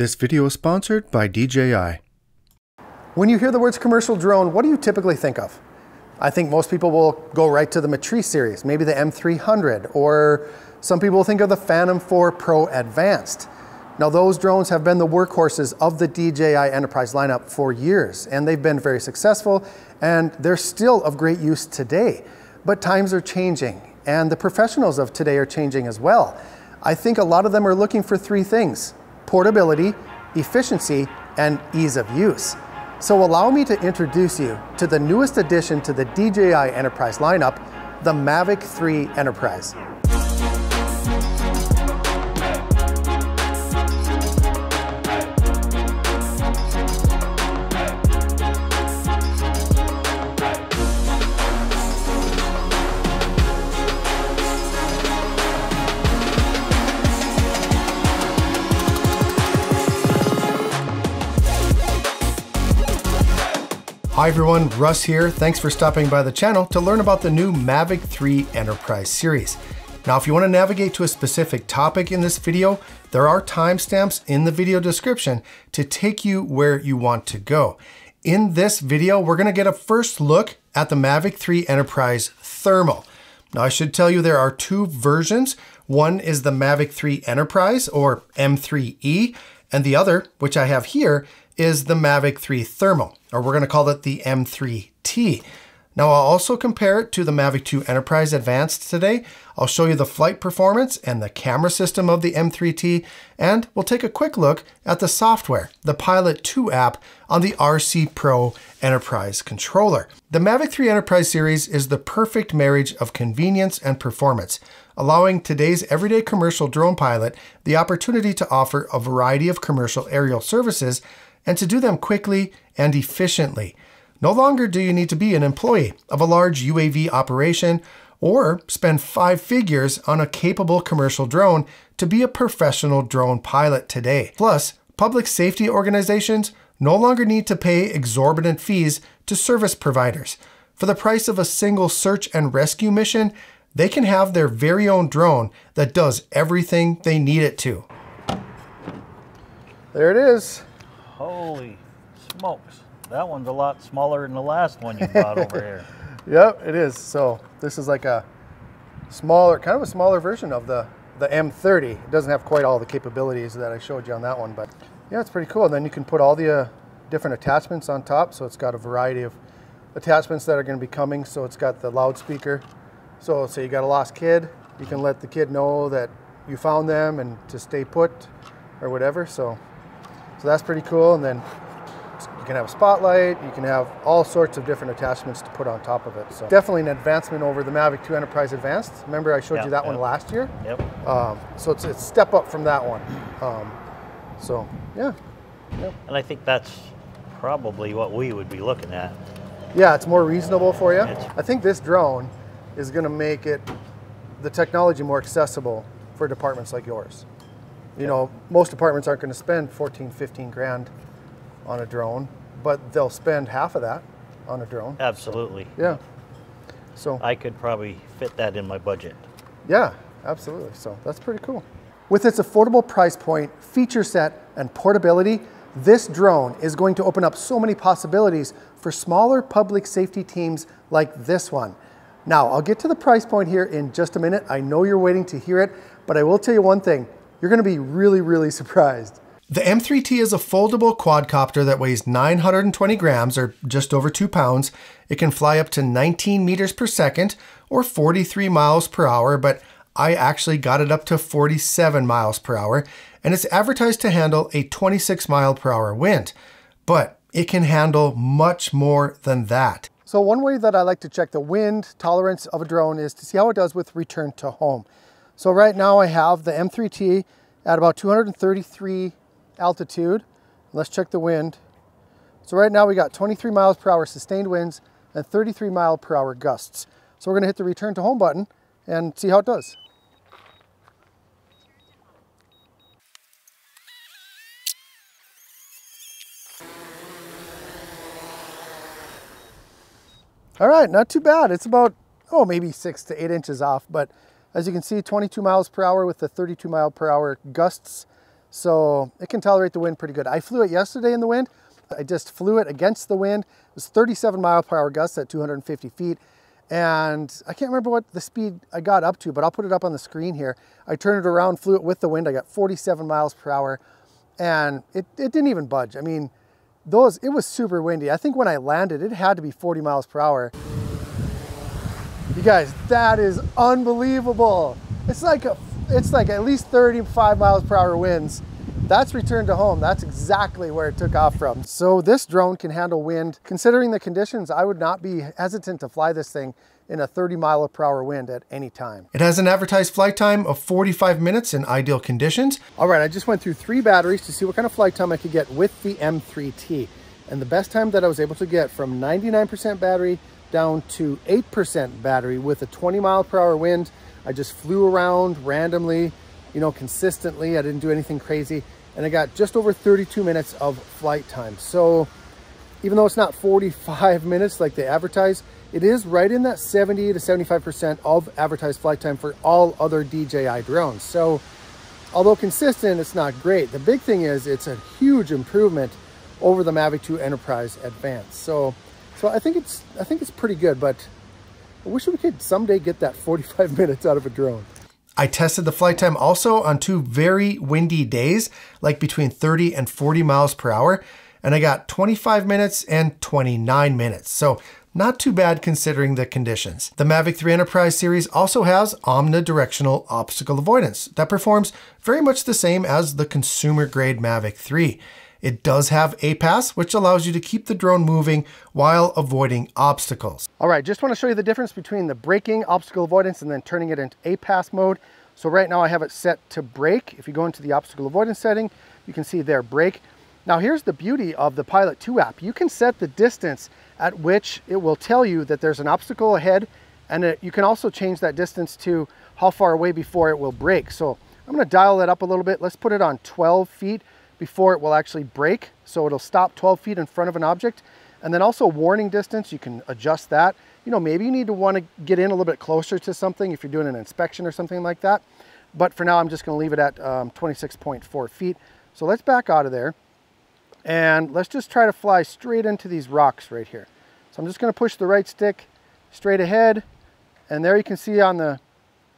This video is sponsored by DJI. When you hear the words commercial drone, what do you typically think of? I think most people will go right to the Matrice series, maybe the M300, or some people think of the Phantom 4 Pro Advanced. Now those drones have been the workhorses of the DJI Enterprise lineup for years, and they've been very successful, and they're still of great use today. But times are changing, and the professionals of today are changing as well. I think a lot of them are looking for three things, portability, efficiency, and ease of use. So allow me to introduce you to the newest addition to the DJI Enterprise lineup, the Mavic 3 Enterprise. Hi everyone, Russ here. Thanks for stopping by the channel to learn about the new Mavic 3 Enterprise series. Now, if you want to navigate to a specific topic in this video, there are timestamps in the video description to take you where you want to go. In this video, we're going to get a first look at the Mavic 3 Enterprise Thermal. Now, I should tell you there are two versions. One is the Mavic 3 Enterprise, or M3E, and the other, which I have here, is the Mavic 3 Thermal, or we're going to call it the M3T. Now I'll also compare it to the Mavic 2 Enterprise Advanced today. I'll show you the flight performance and the camera system of the M3T, and we'll take a quick look at the software, the Pilot 2 app on the RC Pro Enterprise controller. The Mavic 3 Enterprise series is the perfect marriage of convenience and performance, allowing today's everyday commercial drone pilot the opportunity to offer a variety of commercial aerial services and to do them quickly and efficiently. No longer do you need to be an employee of a large UAV operation or spend five figures on a capable commercial drone to be a professional drone pilot today. Plus, public safety organizations no longer need to pay exorbitant fees to service providers. For the price of a single search and rescue mission, they can have their very own drone that does everything they need it to. There it is. Holy smokes. That one's a lot smaller than the last one you brought over here. Yep, it is. So this is like a smaller, kind of a smaller version of the, the M30. It doesn't have quite all the capabilities that I showed you on that one, but yeah, it's pretty cool. And then you can put all the uh, different attachments on top. So it's got a variety of attachments that are going to be coming. So it's got the loudspeaker. So say you got a lost kid, you can let the kid know that you found them and to stay put or whatever. So so that's pretty cool. And then you can have a spotlight, you can have all sorts of different attachments to put on top of it. So definitely an advancement over the Mavic 2 Enterprise Advanced. Remember I showed yep, you that yep. one last year? Yep. Um, so it's a step up from that one. Um, so yeah. Yep. And I think that's probably what we would be looking at. Yeah, it's more reasonable for you. It's, I think this drone is going to make it the technology more accessible for departments like yours. You know, most departments aren't going to spend 14, 15 grand on a drone, but they'll spend half of that on a drone. Absolutely. So, yeah. So I could probably fit that in my budget. Yeah, absolutely. So that's pretty cool. With its affordable price point, feature set, and portability, this drone is going to open up so many possibilities for smaller public safety teams like this one. Now, I'll get to the price point here in just a minute. I know you're waiting to hear it, but I will tell you one thing you're going to be really, really surprised. The M3T is a foldable quadcopter that weighs 920 grams or just over two pounds. It can fly up to 19 meters per second or 43 miles per hour, but I actually got it up to 47 miles per hour, and it's advertised to handle a 26 mile per hour wind. But it can handle much more than that. So one way that I like to check the wind tolerance of a drone is to see how it does with return to home. So right now I have the M3T at about 233 altitude. Let's check the wind. So right now we got 23 miles per hour sustained winds and 33 mile per hour gusts. So we're gonna hit the return to home button and see how it does. All right, not too bad. It's about, oh, maybe six to eight inches off, but as you can see, 22 miles per hour with the 32 mile per hour gusts. So it can tolerate the wind pretty good. I flew it yesterday in the wind. I just flew it against the wind. It was 37 mile per hour gusts at 250 feet. And I can't remember what the speed I got up to, but I'll put it up on the screen here. I turned it around, flew it with the wind. I got 47 miles per hour and it, it didn't even budge. I mean, those, it was super windy. I think when I landed, it had to be 40 miles per hour. You guys, that is unbelievable. It's like a, it's like at least 35 miles per hour winds. That's return to home. That's exactly where it took off from. So this drone can handle wind. Considering the conditions, I would not be hesitant to fly this thing in a 30 mile per hour wind at any time. It has an advertised flight time of 45 minutes in ideal conditions. All right, I just went through three batteries to see what kind of flight time I could get with the M3T. And the best time that I was able to get from 99% battery down to 8% battery with a 20 mile per hour wind. I just flew around randomly, you know, consistently. I didn't do anything crazy. And I got just over 32 minutes of flight time. So even though it's not 45 minutes like they advertise, it is right in that 70 to 75% of advertised flight time for all other DJI drones. So although consistent, it's not great. The big thing is it's a huge improvement over the Mavic 2 Enterprise Advance. So, so I think it's I think it's pretty good, but I wish we could someday get that 45 minutes out of a drone. I tested the flight time also on two very windy days, like between 30 and 40 miles per hour, and I got 25 minutes and 29 minutes. So not too bad considering the conditions. The Mavic 3 Enterprise series also has omnidirectional obstacle avoidance that performs very much the same as the consumer grade Mavic 3. It does have APAS, which allows you to keep the drone moving while avoiding obstacles. All right, just want to show you the difference between the braking obstacle avoidance and then turning it into APAS mode. So right now I have it set to brake. If you go into the obstacle avoidance setting, you can see there brake. Now here's the beauty of the Pilot 2 app. You can set the distance at which it will tell you that there's an obstacle ahead and it, you can also change that distance to how far away before it will brake. So I'm gonna dial that up a little bit. Let's put it on 12 feet before it will actually brake. So it'll stop 12 feet in front of an object. And then also warning distance, you can adjust that. You know, maybe you need to want to get in a little bit closer to something if you're doing an inspection or something like that. But for now, I'm just going to leave it at um, 26.4 feet. So let's back out of there. And let's just try to fly straight into these rocks right here. So I'm just going to push the right stick straight ahead. And there you can see on the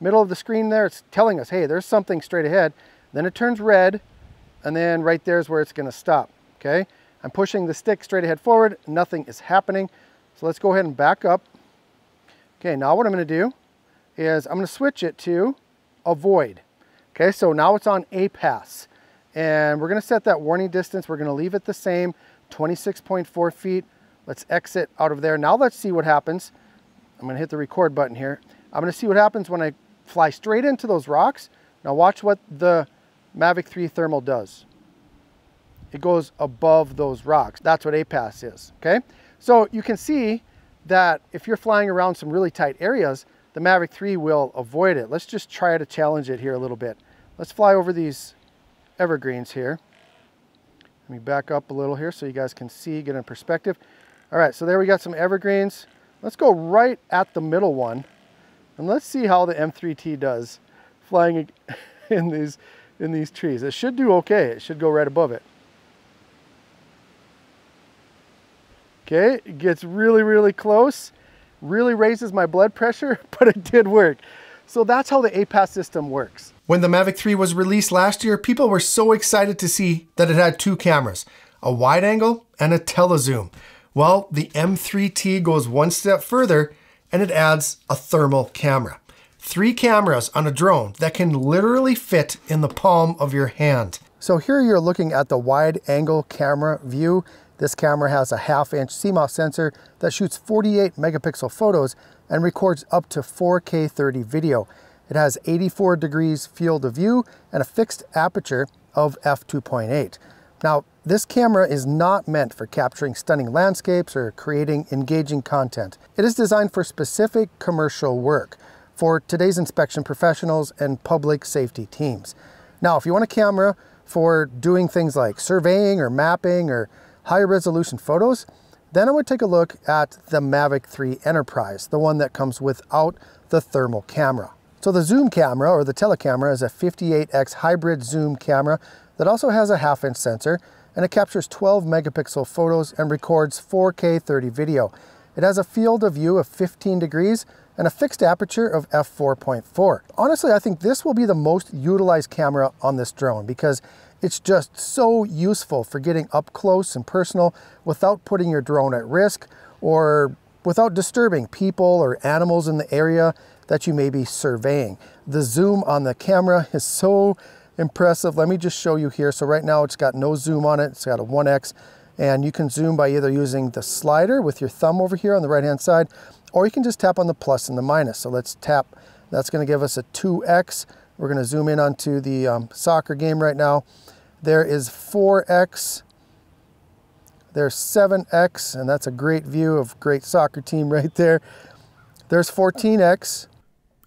middle of the screen there, it's telling us, hey, there's something straight ahead. Then it turns red and then right there is where it's gonna stop, okay? I'm pushing the stick straight ahead forward, nothing is happening. So let's go ahead and back up. Okay, now what I'm gonna do is I'm gonna switch it to avoid. Okay, so now it's on APAS. And we're gonna set that warning distance. We're gonna leave it the same, 26.4 feet. Let's exit out of there. Now let's see what happens. I'm gonna hit the record button here. I'm gonna see what happens when I fly straight into those rocks. Now watch what the Mavic 3 Thermal does. It goes above those rocks. That's what APAS is, okay? So you can see that if you're flying around some really tight areas, the Mavic 3 will avoid it. Let's just try to challenge it here a little bit. Let's fly over these evergreens here. Let me back up a little here so you guys can see, get in perspective. All right, so there we got some evergreens. Let's go right at the middle one and let's see how the M3T does flying in these in these trees. It should do okay. It should go right above it. Okay, it gets really, really close. Really raises my blood pressure, but it did work. So that's how the APAS system works. When the Mavic 3 was released last year, people were so excited to see that it had two cameras, a wide angle and a telezoom. Well, the M3T goes one step further and it adds a thermal camera three cameras on a drone that can literally fit in the palm of your hand. So here you're looking at the wide angle camera view. This camera has a half inch CMOS sensor that shoots 48 megapixel photos and records up to 4K 30 video. It has 84 degrees field of view and a fixed aperture of f2.8. Now, this camera is not meant for capturing stunning landscapes or creating engaging content. It is designed for specific commercial work for today's inspection professionals and public safety teams. Now, if you want a camera for doing things like surveying or mapping or high resolution photos, then I would take a look at the Mavic 3 Enterprise, the one that comes without the thermal camera. So the zoom camera or the telecamera is a 58x hybrid zoom camera that also has a half inch sensor and it captures 12 megapixel photos and records 4K 30 video. It has a field of view of 15 degrees and a fixed aperture of f4.4. Honestly, I think this will be the most utilized camera on this drone because it's just so useful for getting up close and personal without putting your drone at risk or without disturbing people or animals in the area that you may be surveying. The zoom on the camera is so impressive. Let me just show you here. So right now it's got no zoom on it. It's got a 1X and you can zoom by either using the slider with your thumb over here on the right hand side or you can just tap on the plus and the minus. So let's tap, that's gonna give us a 2X. We're gonna zoom in onto the um, soccer game right now. There is 4X, there's 7X, and that's a great view of great soccer team right there. There's 14X,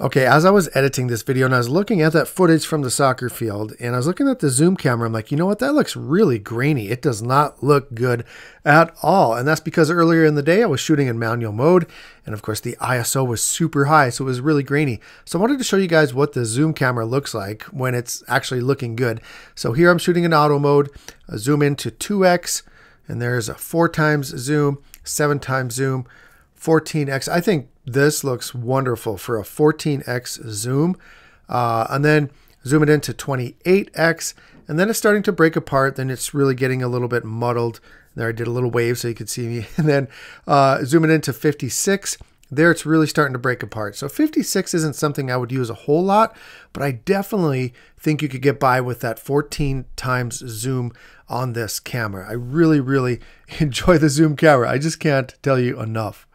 Okay, as I was editing this video and I was looking at that footage from the soccer field and I was looking at the zoom camera, I'm like, you know what, that looks really grainy. It does not look good at all. And that's because earlier in the day I was shooting in manual mode and of course the ISO was super high, so it was really grainy. So I wanted to show you guys what the zoom camera looks like when it's actually looking good. So here I'm shooting in auto mode, I zoom into 2x and there's a four times zoom, seven times zoom, 14x. I think this looks wonderful for a 14x zoom. Uh, and then zoom it into 28x, and then it's starting to break apart. Then it's really getting a little bit muddled. There I did a little wave so you could see me. And then uh, zoom it into 56. There it's really starting to break apart. So 56 isn't something I would use a whole lot, but I definitely think you could get by with that 14 times zoom on this camera. I really, really enjoy the zoom camera. I just can't tell you enough.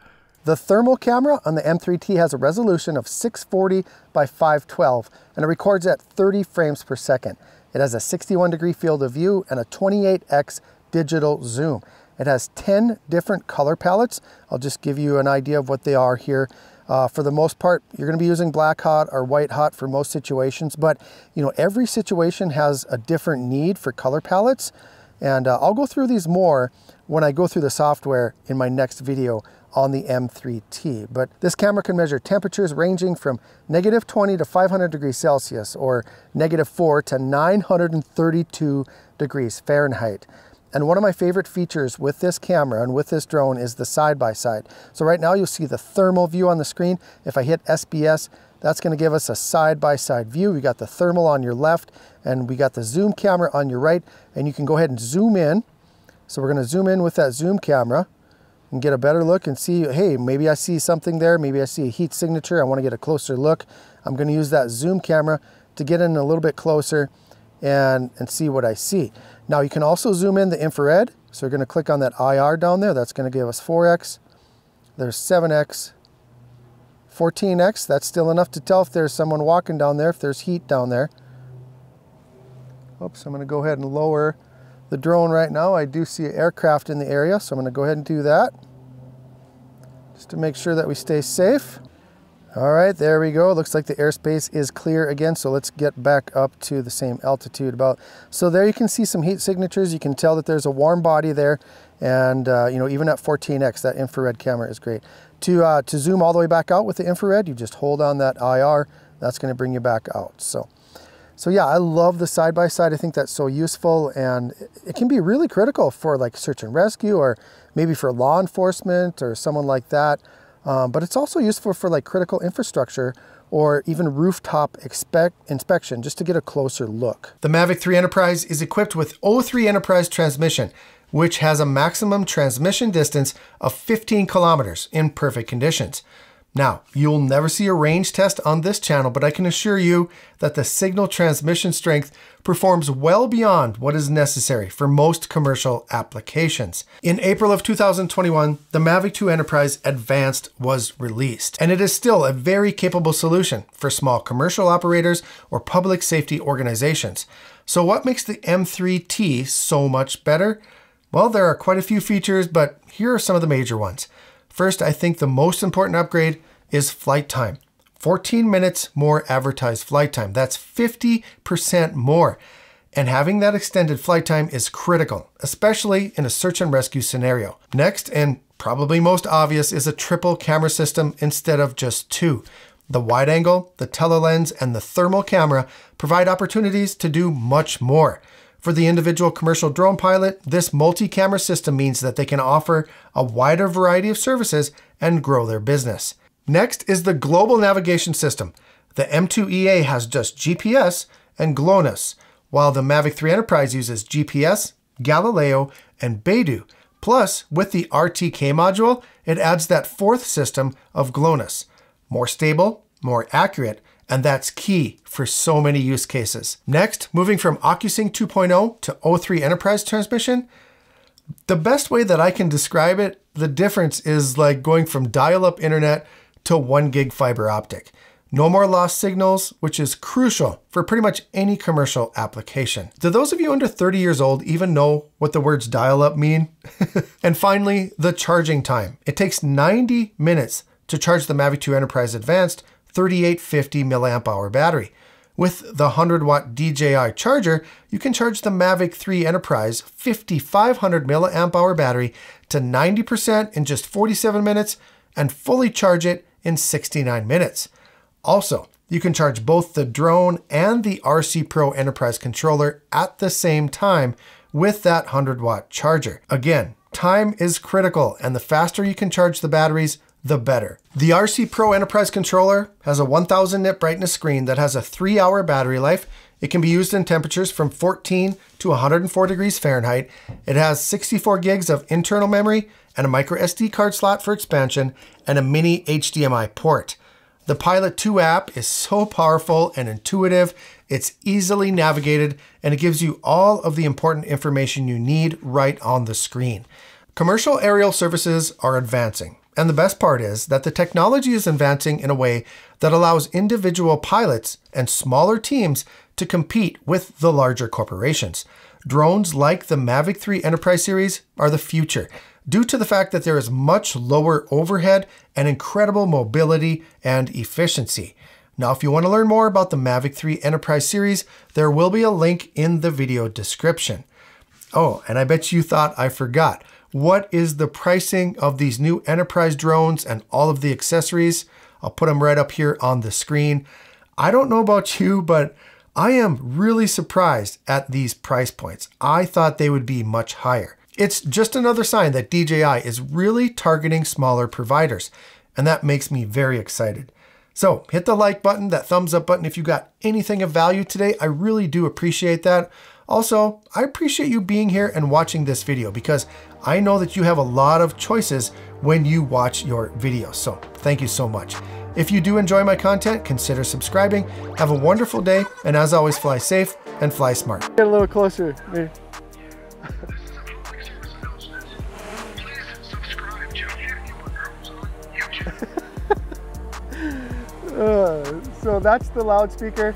The thermal camera on the M3T has a resolution of 640 by 512 and it records at 30 frames per second. It has a 61 degree field of view and a 28x digital zoom. It has 10 different color palettes. I'll just give you an idea of what they are here. Uh, for the most part, you're going to be using black hot or white hot for most situations, but you know every situation has a different need for color palettes, and uh, I'll go through these more when I go through the software in my next video on the M3T. But this camera can measure temperatures ranging from negative 20 to 500 degrees Celsius or negative 4 to 932 degrees Fahrenheit. And one of my favorite features with this camera and with this drone is the side-by-side. -side. So right now you'll see the thermal view on the screen. If I hit SBS, that's gonna give us a side-by-side -side view. We got the thermal on your left and we got the zoom camera on your right and you can go ahead and zoom in. So we're gonna zoom in with that zoom camera and get a better look and see, hey, maybe I see something there. Maybe I see a heat signature. I want to get a closer look. I'm going to use that zoom camera to get in a little bit closer and, and see what I see. Now you can also zoom in the infrared. So we're going to click on that IR down there. That's going to give us 4X. There's 7X, 14X. That's still enough to tell if there's someone walking down there, if there's heat down there. Oops, I'm going to go ahead and lower the drone right now. I do see aircraft in the area, so I'm gonna go ahead and do that just to make sure that we stay safe. All right, there we go. Looks like the airspace is clear again, so let's get back up to the same altitude about. So there you can see some heat signatures. You can tell that there's a warm body there, and uh, you know even at 14x, that infrared camera is great. To, uh, to zoom all the way back out with the infrared, you just hold on that IR. That's gonna bring you back out. So so yeah, I love the side-by-side. -side. I think that's so useful and it can be really critical for like search and rescue or maybe for law enforcement or someone like that. Um, but it's also useful for like critical infrastructure or even rooftop inspection just to get a closer look. The Mavic 3 Enterprise is equipped with O3 Enterprise transmission, which has a maximum transmission distance of 15 kilometers in perfect conditions. Now, you'll never see a range test on this channel, but I can assure you that the signal transmission strength performs well beyond what is necessary for most commercial applications. In April of 2021, the Mavic 2 Enterprise Advanced was released, and it is still a very capable solution for small commercial operators or public safety organizations. So what makes the M3T so much better? Well, there are quite a few features, but here are some of the major ones. First, I think the most important upgrade is flight time. 14 minutes more advertised flight time. That's 50% more. And having that extended flight time is critical, especially in a search and rescue scenario. Next, and probably most obvious, is a triple camera system instead of just two. The wide angle, the telelens, and the thermal camera provide opportunities to do much more. For the individual commercial drone pilot, this multi-camera system means that they can offer a wider variety of services and grow their business. Next is the global navigation system. The M2EA has just GPS and GLONASS, while the Mavic 3 Enterprise uses GPS, Galileo, and Beidou. Plus, with the RTK module, it adds that fourth system of GLONASS. More stable, more accurate, and that's key for so many use cases. Next, moving from OcuSync 2.0 to O3 Enterprise transmission, the best way that I can describe it, the difference is like going from dial-up internet to 1 gig fiber optic. No more lost signals, which is crucial for pretty much any commercial application. Do those of you under 30 years old even know what the words dial-up mean? and finally, the charging time. It takes 90 minutes to charge the Mavic 2 Enterprise Advanced 3850 milliamp hour battery. With the 100 watt DJI charger, you can charge the Mavic 3 Enterprise 5500 milliamp hour battery to 90% in just 47 minutes and fully charge it in 69 minutes. Also, you can charge both the drone and the RC Pro Enterprise controller at the same time with that 100 watt charger. Again, time is critical and the faster you can charge the batteries, the better. The RC Pro Enterprise controller has a 1000 nit brightness screen that has a three hour battery life. It can be used in temperatures from 14 to 104 degrees Fahrenheit. It has 64 gigs of internal memory and a micro SD card slot for expansion and a mini HDMI port. The Pilot 2 app is so powerful and intuitive, it's easily navigated, and it gives you all of the important information you need right on the screen. Commercial aerial services are advancing, and the best part is that the technology is advancing in a way that allows individual pilots and smaller teams to compete with the larger corporations. Drones like the Mavic 3 Enterprise series are the future, due to the fact that there is much lower overhead and incredible mobility and efficiency. Now, if you want to learn more about the Mavic 3 Enterprise series, there will be a link in the video description. Oh, and I bet you thought I forgot. What is the pricing of these new Enterprise drones and all of the accessories? I'll put them right up here on the screen. I don't know about you, but I am really surprised at these price points. I thought they would be much higher. It's just another sign that DJI is really targeting smaller providers, and that makes me very excited. So hit the like button, that thumbs up button if you got anything of value today. I really do appreciate that. Also, I appreciate you being here and watching this video because I know that you have a lot of choices when you watch your videos. So thank you so much. If you do enjoy my content, consider subscribing. Have a wonderful day, and as always, fly safe and fly smart. Get a little closer. uh, so that's the loudspeaker.